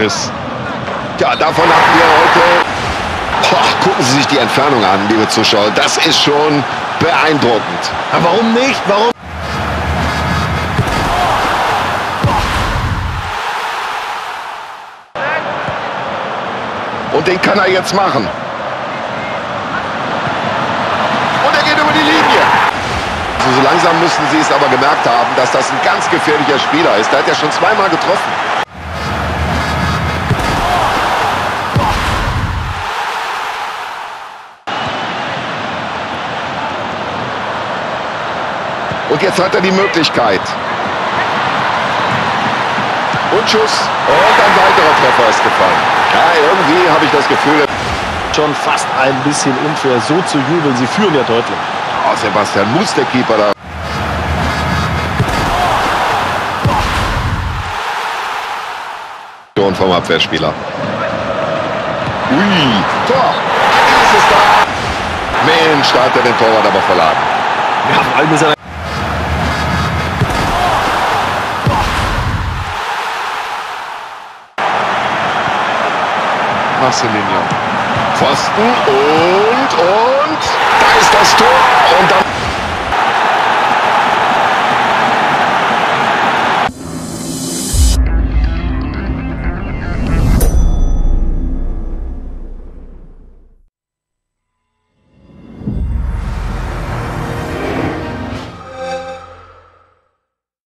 Chris. Ja, davon hatten wir heute... Boah, gucken Sie sich die Entfernung an, liebe Zuschauer. Das ist schon beeindruckend. Aber warum nicht? Warum? Und den kann er jetzt machen. Und er geht über die Linie. Also so langsam müssen sie es aber gemerkt haben, dass das ein ganz gefährlicher Spieler ist. Der hat ja schon zweimal getroffen. Und jetzt hat er die Möglichkeit. Und Schuss. Und ein weiterer Treffer ist gefallen. Ja, irgendwie habe ich das Gefühl... Schon fast ein bisschen unfair, so zu jubeln. Sie führen ja deutlich. Oh, Sebastian, muss der Keeper da... Schon vom Abwehrspieler. Ui, Tor. Ist es da? Mensch, da hat er den Torwart aber verladen. Ja, vor allem ist er Marcelinho. Pfosten und, und, da ist das Tor.